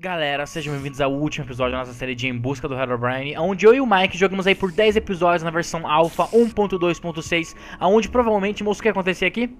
Galera, sejam bem-vindos ao último episódio da nossa série de Em Busca do Herobrine, onde eu e o Mike jogamos aí por 10 episódios na versão Alpha 1.2.6, aonde provavelmente, moço, o que acontecer aqui?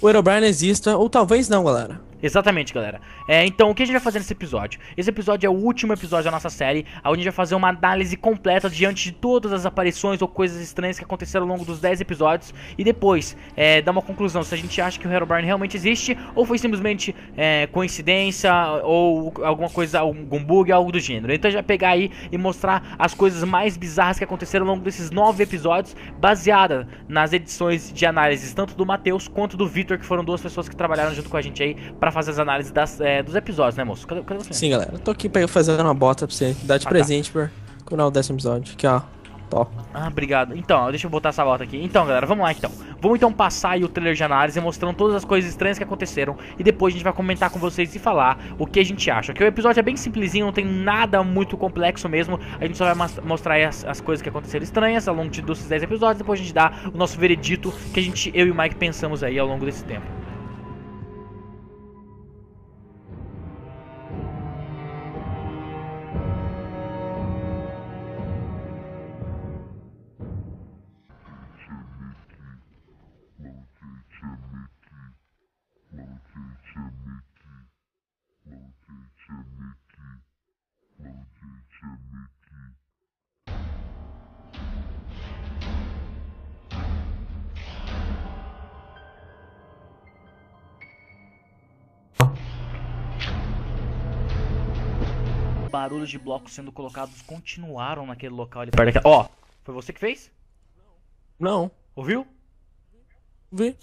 O Herobrine exista, ou talvez não, galera. Exatamente, galera. É, então, o que a gente vai fazer nesse episódio? Esse episódio é o último episódio da nossa série, onde a gente vai fazer uma análise completa diante de todas as aparições ou coisas estranhas que aconteceram ao longo dos 10 episódios e depois é, dar uma conclusão se a gente acha que o Herobrine realmente existe ou foi simplesmente é, coincidência ou alguma coisa, algum bug, algo do gênero. Então a gente vai pegar aí e mostrar as coisas mais bizarras que aconteceram ao longo desses 9 episódios, baseada nas edições de análises tanto do Matheus quanto do Que foram duas pessoas que trabalharam junto com a gente aí para fazer as análises das, é, dos episódios, né, moço? Cadê, cadê você? Sim, galera. Eu tô aqui pra fazer uma bota pra você, dar de Ah, tá. presente por final décimo episódio. Aqui, ó. Top. Ah, obrigado. Então, deixa eu botar essa volta aqui. Então, galera, vamos lá então. Vamos então passar aí o trailer de análise mostrando todas as coisas estranhas que aconteceram e depois a gente vai comentar com vocês e falar o que a gente acha. Que o episódio é bem simplesinho, não tem nada muito complexo mesmo. A gente só vai mostrar as, as coisas que aconteceram estranhas ao longo de, desses 10 episódios, depois a gente dá o nosso veredito que a gente, eu e o Mike pensamos aí ao longo desse tempo. Barulhos de blocos sendo colocados continuaram naquele local ali perto daquela... Ó, foi você que fez? Não. Ouviu? Vi.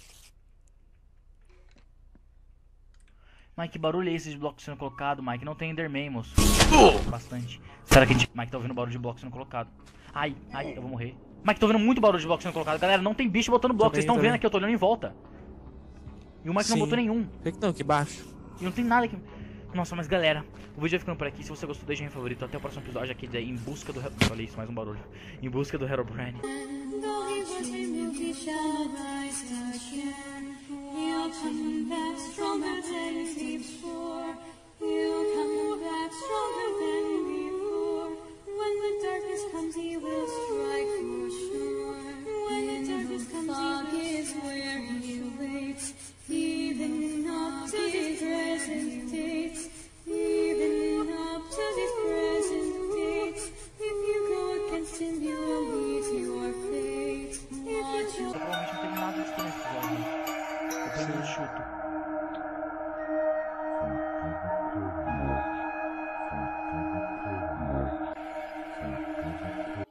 Mike, que barulho é esse de bloco sendo colocado, Mike? Não tem Enderman, moço. Bastante. Será que a gente... Mike tá ouvindo barulho de bloco sendo colocado. Ai, ai, eu vou morrer. Mike, tô ouvindo muito barulho de bloco sendo colocado. Galera, não tem bicho botando bloco. Também, Vocês estão vendo também. aqui, eu tô olhando em volta. E o Mike não Sim. botou nenhum. Que não, aqui embaixo. E não tem nada aqui. Nossa, mas galera, o vídeo vai ficando por aqui. Se você gostou, deixa um favorito. Até o próximo episódio aqui de Em Busca do... Falei isso, mais um barulho. Em Busca do Herobrine. He'll come back.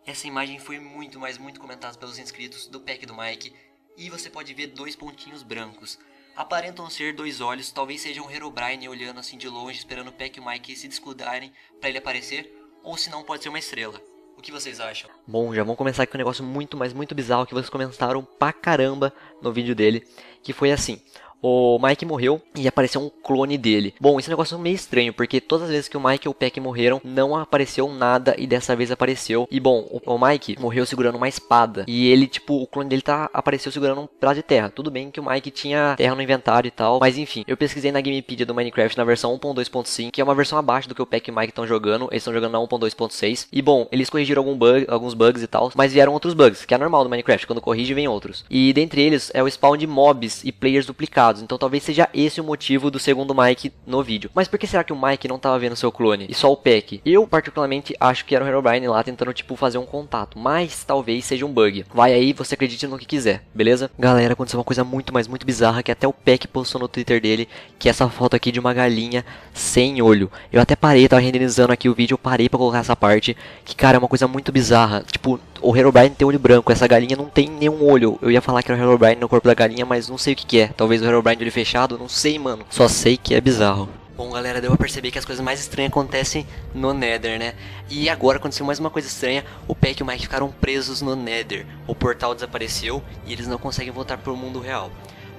Essa imagem foi muito, mas muito comentada pelos inscritos do pack do Mike e você pode ver dois pontinhos brancos. Aparentam ser dois olhos, talvez sejam um Herobrine olhando assim de longe, esperando o pack e o Mike se descuidarem para ele aparecer, ou se não pode ser uma estrela. O que vocês acham? Bom, já vamos começar com um negócio muito, mas muito bizarro que vocês comentaram pra caramba no vídeo dele, que foi assim. O Mike morreu e apareceu um clone dele. Bom, esse negócio é meio estranho, porque todas as vezes que o Mike e o Peck morreram, não apareceu nada e dessa vez apareceu. E bom, o Mike morreu segurando uma espada. E ele, tipo, o clone dele tá, apareceu segurando um pedaço de terra. Tudo bem que o Mike tinha terra no inventário e tal, mas enfim. Eu pesquisei na Gamepedia do Minecraft na versão 1.2.5, que é uma versão abaixo do que o Peck e o Mike estão jogando. Eles estão jogando na 1.2.6. E bom, eles corrigiram algum bug, alguns bugs e tal, mas vieram outros bugs, que é normal no Minecraft, quando corrige vem outros. E dentre eles é o spawn de mobs e players duplicados, então talvez seja esse o motivo do segundo Mike no vídeo. Mas por que será que o Mike não tava vendo seu clone e só o Peck? Eu particularmente acho que era o Herobrine lá tentando tipo fazer um contato, mas talvez seja um bug. Vai aí, você acredite no que quiser, beleza? Galera, aconteceu uma coisa muito, mas muito bizarra que até o Peck postou no Twitter dele, que é essa foto aqui de uma galinha sem olho. Eu até parei, tava renderizando aqui o vídeo, eu parei pra colocar essa parte, que cara, é uma coisa muito bizarra. Tipo, o Herobrine tem olho branco, essa galinha não tem nenhum olho. Eu ia falar que era o Herobrine no corpo da galinha, mas não sei o que, que é. Talvez o Herobrine de olho fechado, não sei, mano. Só sei que é bizarro. Bom, galera, deu pra perceber que as coisas mais estranhas acontecem no Nether, né? E agora aconteceu mais uma coisa estranha: o Peck e o Mike ficaram presos no Nether. O portal desapareceu e eles não conseguem voltar pro mundo real.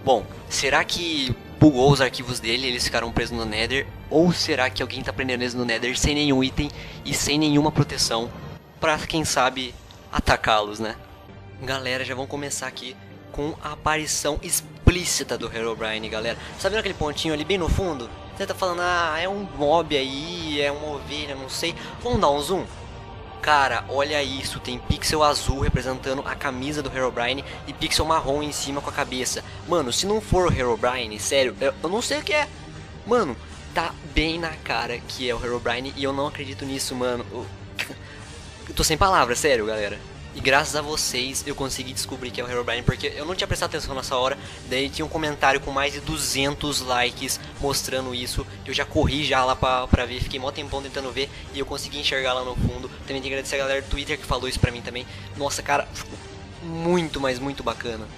Bom, será que bugou os arquivos dele e eles ficaram presos no Nether? Ou será que alguém tá prendendo eles no Nether sem nenhum item e sem nenhuma proteção pra, quem sabe, atacá-los, né? Galera, já vamos começar aqui com a aparição explícita do Herobrine, galera. Sabe aquele pontinho ali bem no fundo? Você tá falando, ah, é um mob aí, é uma ovelha, não sei. Vamos dar um zoom? Cara, olha isso, tem pixel azul representando a camisa do Herobrine e pixel marrom em cima com a cabeça. Mano, se não for o Herobrine, sério, eu, eu não sei o que é. Mano, tá bem na cara que é o Herobrine e eu não acredito nisso, mano. Eu, tô sem palavras, sério, galera. E graças a vocês eu consegui descobrir que é o Herobrine, porque eu não tinha prestado atenção nessa hora. Daí tinha um comentário com mais de 200 likes mostrando isso. Eu já corri já lá pra, pra ver, fiquei mó tempão tentando ver e eu consegui enxergar lá no fundo. Também tem que agradecer a galera do Twitter que falou isso pra mim também. Nossa, cara, muito, mas muito bacana.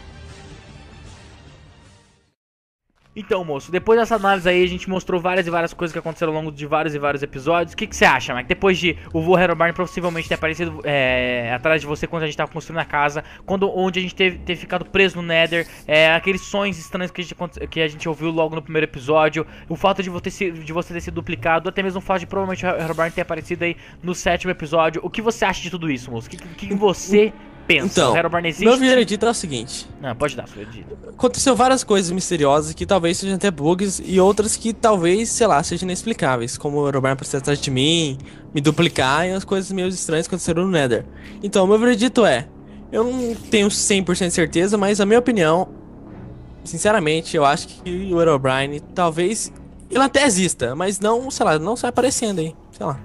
Então, moço, depois dessa análise aí, a gente mostrou várias e várias coisas que aconteceram ao longo de vários e vários episódios. O que, que você acha, Mike? Depois de o Vô Herobarn possivelmente ter aparecido é, atrás de você quando a gente tava construindo a casa, quando, onde a gente teve, ter ficado preso no Nether, é, aqueles sonhos estranhos que a, gente, que a gente ouviu logo no primeiro episódio, o fato de você, de você ter sido duplicado, até mesmo o fato de provavelmente o Herobarn ter aparecido aí no sétimo episódio. O que você acha de tudo isso, moço? O que, que, que você pensa? Então, existe? meu veredito é o seguinte. Não, pode dar, veredito. Aconteceu várias coisas misteriosas que talvez sejam até bugs e outras que talvez, sei lá, sejam inexplicáveis. Como o Herobrine aparecer atrás de mim, me duplicar e as coisas meio estranhas que aconteceram no Nether. Então, meu veredito é... Eu não tenho 100% de certeza, mas a minha opinião... Sinceramente, eu acho que o Herobrine talvez... Ele até exista, mas não, sei lá, não sai aparecendo aí. Sei lá.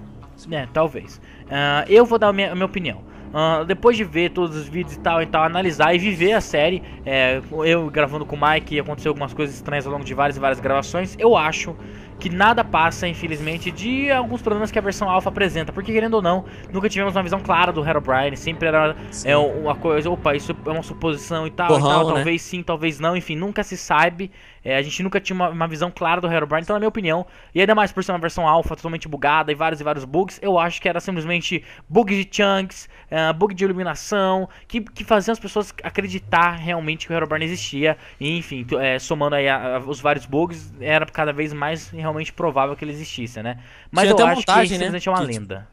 É, talvez. Ah, eu vou dar a minha, a minha opinião. Ah, depois de ver todos os vídeos e tal, e tal, analisar e viver a série, é, eu gravando com o Mike aconteceu algumas coisas estranhas ao longo de várias e várias gravações, eu acho que nada passa, infelizmente, de alguns problemas que a versão alpha apresenta. Porque, querendo ou não, nunca tivemos uma visão clara do Herobrine. Sempre era é, uma coisa, opa, isso é uma suposição e tal, e Borrão, tal né? talvez sim, talvez não, enfim, nunca se sabe. É, a gente nunca tinha uma, uma visão clara do Herobrine, então, na minha opinião, e ainda mais por ser uma versão alpha totalmente bugada e vários e vários bugs, eu acho que era simplesmente bugs de chunks, é, bug de iluminação, que, que faziam as pessoas acreditar realmente que o Herobrine existia. E, enfim, é, somando aí a- a- os vários bugs, era cada vez mais realmente provável que ele existisse, né? Mas Tinha eu acho montagem, que né? simplesmente é uma Que- lenda.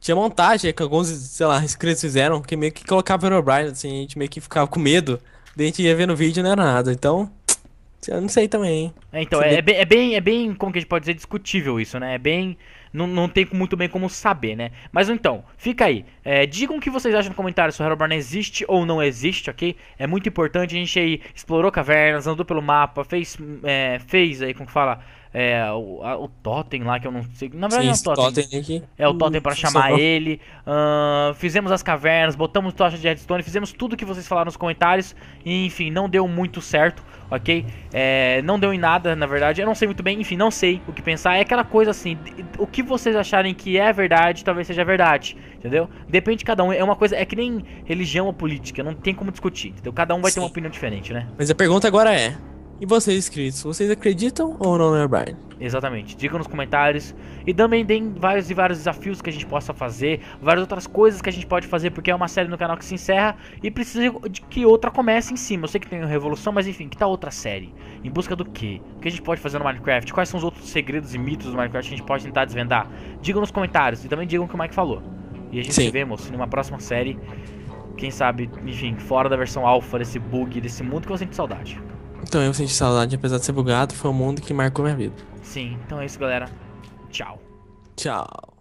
Tinha montagem que alguns, sei lá, inscritos fizeram, que meio que colocava o Herobrine, assim, a gente meio que ficava com medo. Daí a gente ia ver no vídeo e não era nada. Então, eu não sei também, hein. É, então, é, é bem, é bem, é bem, como que a gente pode dizer, discutível isso, né? É bem, não, não tem muito bem como saber, né? Mas então, fica aí. É, digam o que vocês acham no comentário se o Herobrine existe ou não existe, ok? É muito importante, a gente aí explorou cavernas, andou pelo mapa, fez, é, fez aí, como que fala, é, o, a- o totem lá, que eu não sei, na verdade Sim, não é o totem. totem. É o totem pra chamar funcionou. ele. ahn, fizemos as cavernas, botamos tocha de redstone, fizemos tudo que vocês falaram nos comentários. E, enfim, não deu muito certo, ok? É, não deu em nada, na verdade. Eu não sei muito bem, enfim, não sei o que pensar. É aquela coisa assim: o que vocês acharem que é verdade, talvez seja verdade, entendeu? Depende de cada um. É uma coisa, é que nem religião ou política, não tem como discutir, entendeu? Cada um vai ter uma Sim. opinião diferente, né? Mas a pergunta agora é: e vocês inscritos, vocês acreditam ou não no Herobrine? Exatamente. Digam nos comentários. E também deem vários e vários desafios que a gente possa fazer. Várias outras coisas que a gente pode fazer. Porque é uma série no canal que se encerra. E precisa de que outra comece em cima. Eu sei que tem Revolução, mas enfim, que tal outra série? Em busca do quê? O que a gente pode fazer no Minecraft? Quais são os outros segredos e mitos do Minecraft que a gente pode tentar desvendar? Digam nos comentários. E também digam o que o Mike falou. E a gente Sim. se vê, moço, numa próxima série. Quem sabe, enfim, fora da versão alpha desse bug, desse mundo que eu sinto saudade. Então eu senti saudade, apesar de ser bugado, foi um mundo que marcou minha vida. Sim, então é isso, galera. Tchau. Tchau.